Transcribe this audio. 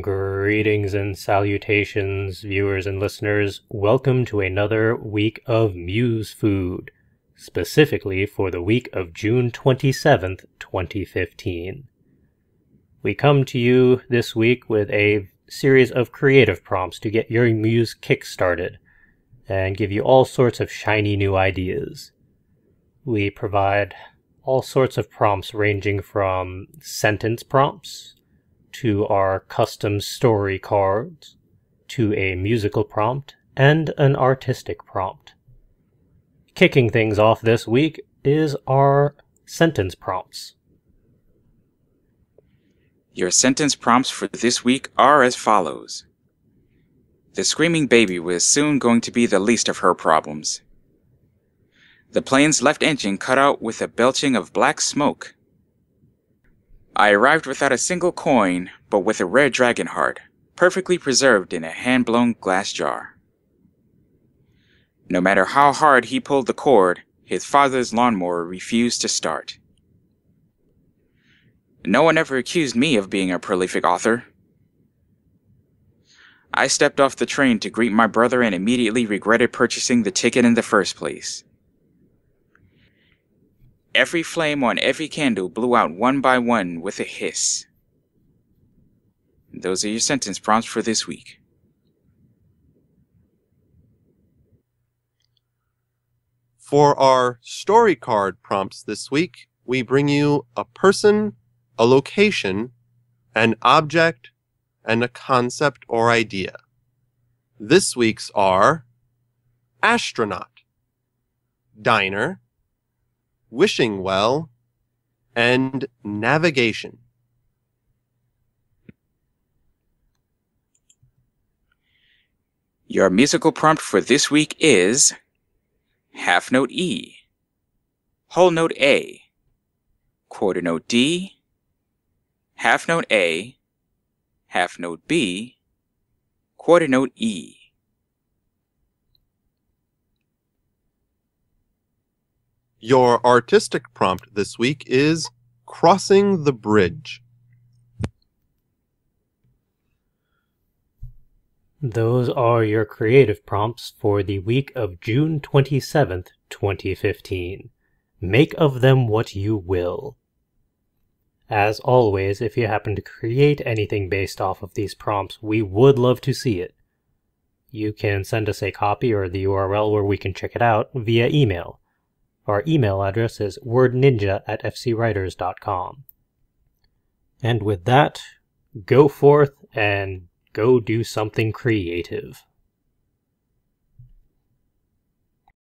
Greetings and salutations, viewers and listeners. Welcome to another week of Muse Food, specifically for the week of June 27th, 2015. We come to you this week with a series of creative prompts to get your Muse kick-started and give you all sorts of shiny new ideas. We provide all sorts of prompts ranging from sentence prompts to our custom story cards, to a musical prompt, and an artistic prompt. Kicking things off this week is our sentence prompts. Your sentence prompts for this week are as follows. The screaming baby was soon going to be the least of her problems. The plane's left engine cut out with a belching of black smoke. I arrived without a single coin, but with a rare dragon heart, perfectly preserved in a hand-blown glass jar. No matter how hard he pulled the cord, his father's lawnmower refused to start. No one ever accused me of being a prolific author. I stepped off the train to greet my brother and immediately regretted purchasing the ticket in the first place. Every flame on every candle blew out one by one with a hiss. Those are your sentence prompts for this week. For our story card prompts this week, we bring you a person, a location, an object, and a concept or idea. This week's are astronaut, diner, wishing well, and navigation. Your musical prompt for this week is half note E, whole note A, quarter note D, half note A, half note B, quarter note E. Your artistic prompt this week is Crossing the Bridge. Those are your creative prompts for the week of June 27th, 2015. Make of them what you will. As always, if you happen to create anything based off of these prompts, we would love to see it. You can send us a copy or the URL where we can check it out via email our email address is wordninja at fcwriters.com. And with that, go forth and go do something creative.